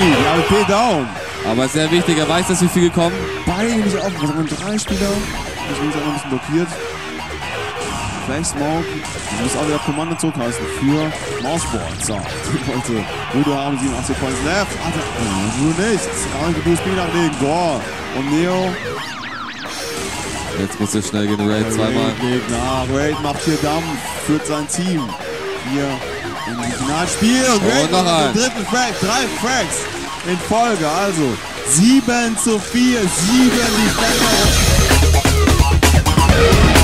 AWP down. Aber sehr wichtig, er weiß, dass wir viel gekommen. Beide nämlich auch. Was haben wir? Drei Spieler. Ich bin jetzt ein bisschen blockiert. Flash Smoke. Das muss auch wieder Kommando zurückheißen für Mouseboard. So, wollte Rudo haben 87 Points left. Alter, äh, nur nichts. Aber du Spiel ablegen. Gore. Und Neo. Jetzt muss er schnell gehen, Raid zweimal. Raid legt nach. Raid macht hier Dampf. Führt sein Team. Hier im Finalspiel. Und noch ein. dritten Frag. Drei Frags in Folge. Also 7 zu 4. 7 Defender. Rinse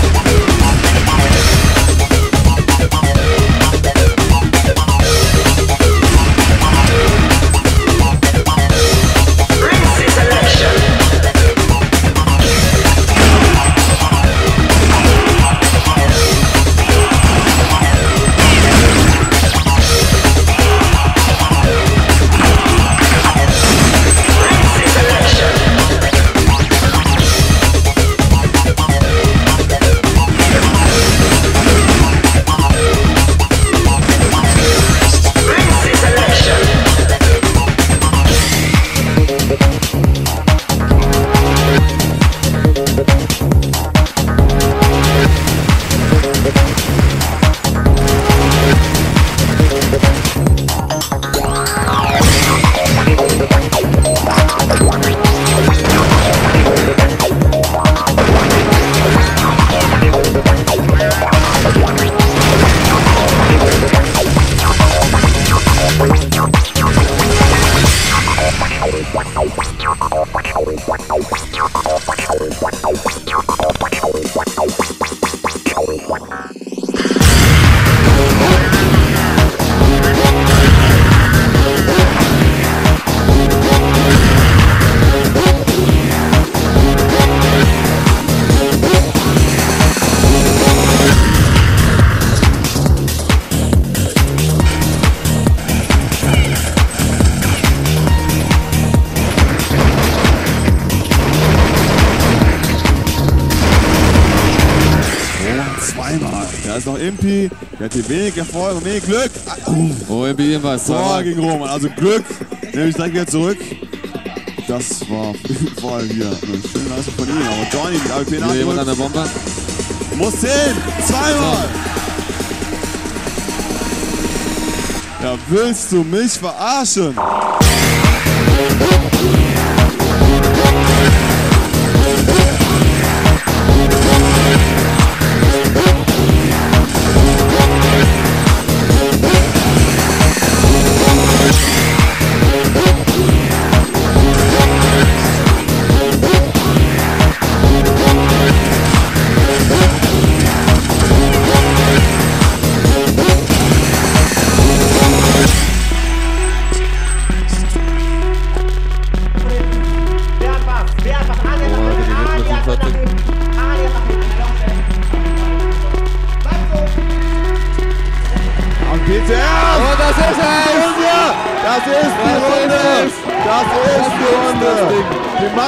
ist noch Impi. Der hat hier wenig Erfolg und wenig Glück. Oh, im jedenfalls Tor gegen Roman. Also Glück. Nehme ich direkt wieder zurück. Das war auf jeden Fall hier eine schöne Leistung von ihm. Aber Johnny mit AWP Wieder jemand an nachgerückt. der Bombe. Muss hin. Zweimal. Ja, willst du mich verarschen?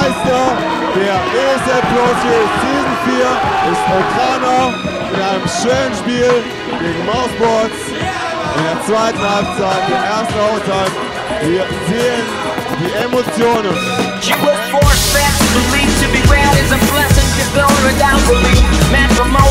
Meister der ESL Pro Series Season 4 ist Okrano in einem schönen Spiel gegen Mouseboards in der zweiten Halbzeit, der ersten Overtime. Wir sehen die Emotionen. You were forced fast, believed to be real is a blessing. Matrimony so phony, her upbringing real glue.